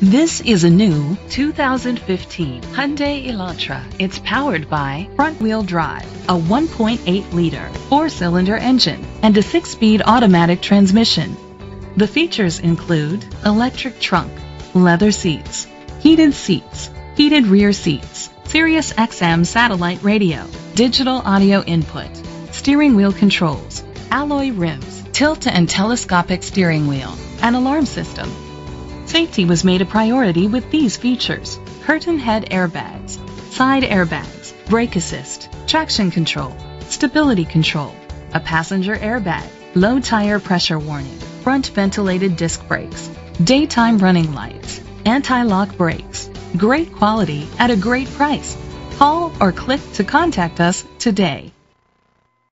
This is a new 2015 Hyundai Elantra. It's powered by front-wheel drive, a 1.8-liter four-cylinder engine, and a six-speed automatic transmission. The features include electric trunk, leather seats, heated seats, heated rear seats, Sirius XM satellite radio, digital audio input, steering wheel controls, alloy rims, tilt and telescopic steering wheel, an alarm system. Safety was made a priority with these features. Curtain head airbags, side airbags, brake assist, traction control, stability control, a passenger airbag, low tire pressure warning, front ventilated disc brakes, daytime running lights, anti-lock brakes. Great quality at a great price. Call or click to contact us today.